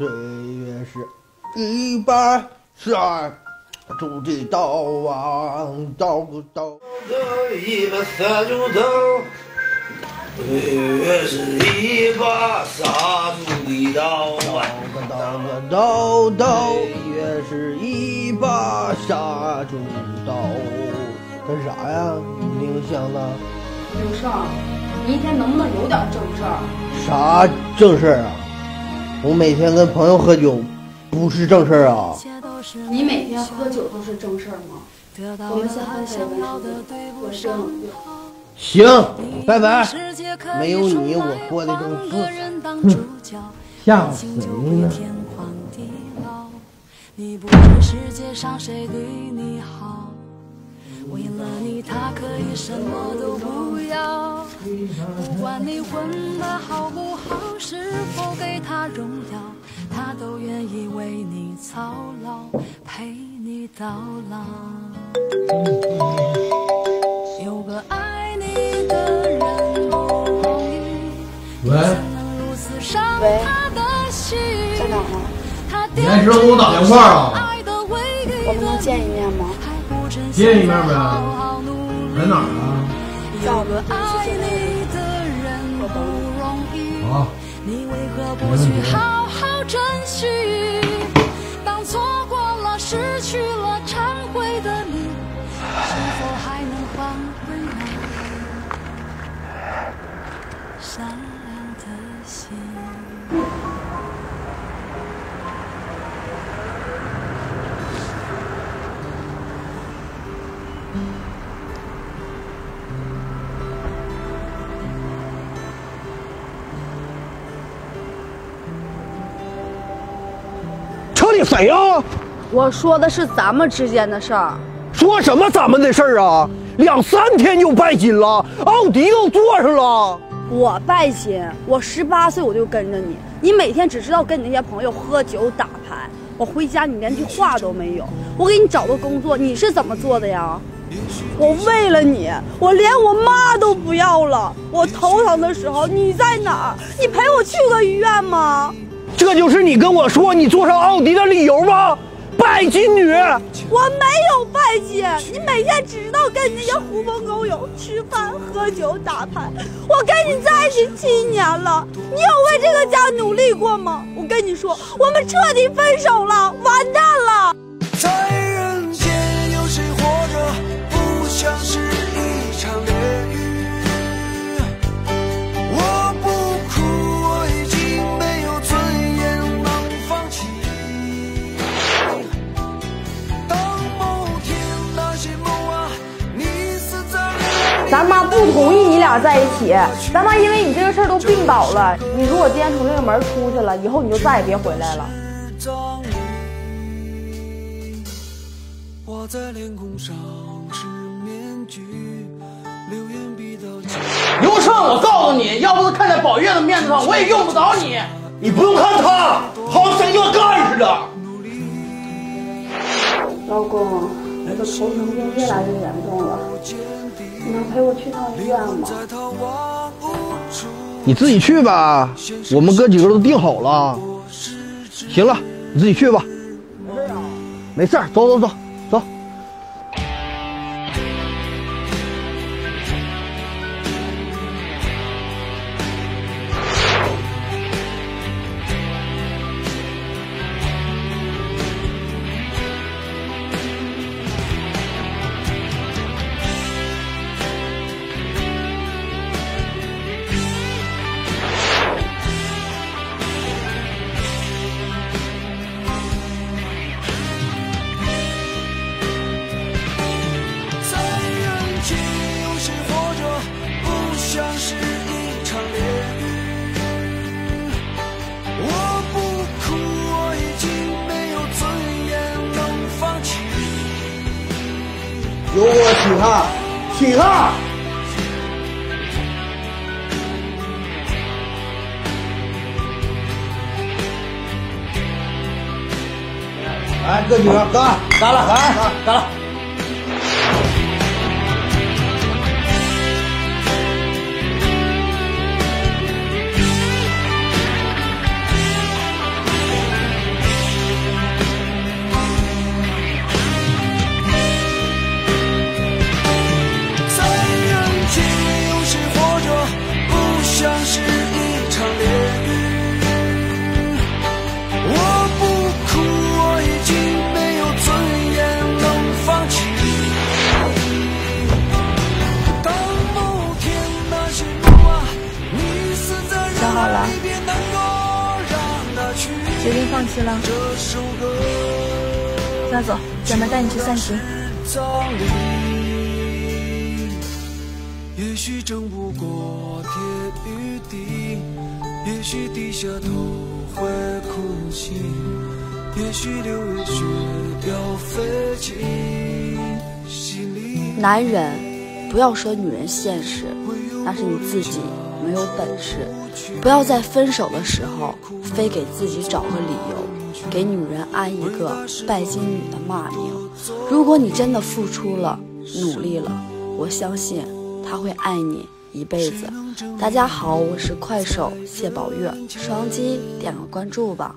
岁月是一把杀猪的刀啊，刀不刀？一把杀猪刀，岁月是一把杀猪的刀啊，刀个刀刀，岁月是一把杀猪刀。干啥呀？你又想了？刘胜，你一天能不能有点正事儿？啥正事儿啊？我每天跟朋友喝酒，不是正事儿啊。你每天喝酒都是正事儿吗？我们先分手吧，我先冷静。行，拜拜。没有你，我过得更自在。哼，吓死谁呢？为了你，他可以什么都不要。不管你混的好不好，是否给他荣耀，他都愿意为你操劳，陪你到老。有个爱你的人不容易，喂，喂，在哪呢？你还知道给我打电话啊？我们能见一面吗？见一面呗，在哪儿啊？在我们去见我等你。好，你为何我不去好好珍惜？当错过了、失去了、忏悔的你，是否还能换回那善良的心？你谁呀？我说的是咱们之间的事儿。说什么咱们的事儿啊？两三天就拜金了，奥迪都坐上了。我拜金，我十八岁我就跟着你，你每天只知道跟你那些朋友喝酒打牌。我回家你连句话都没有。我给你找个工作，你是怎么做的呀？我为了你，我连我妈都不要了。我头疼的时候你在哪儿？你陪我去个医院吗？这就是你跟我说你坐上奥迪的理由吗？拜金女，我没有拜金，你每天只知道跟那些狐朋狗友吃饭、喝酒、打牌。我跟你在一起七年了，你有为这个家努力过吗？我跟你说，我们彻底分手了，完蛋咱妈不同意你俩在一起，咱妈因为你这个事儿都病倒了。你如果今天从这个门出去了，以后你就再也别回来了。葬礼，画在脸孔上是面具，流言比到刘胜，我告诉你，要不是看在宝月的面子上，我也用不着你。你不用看他，好像像要干似的。老公，我的头疼病越来越严重了，你能陪我去趟医院吗？你自己去吧，我们哥几个都定好了。行了，你自己去吧。没事啊？没事，走走走由我请他，请他。来，哥几个干，干了，来，干了。决定放弃了。那走，姐妹带你去散心。也许争不过天与地，也许低下头会哭泣，也许六月雪要飞进心里。男人，不要说女人现实，那是你自己没有本事。不要在分手的时候非给自己找个理由，给女人安一个拜金女的骂名。如果你真的付出了，努力了，我相信他会爱你一辈子。大家好，我是快手谢宝月，双击点个关注吧。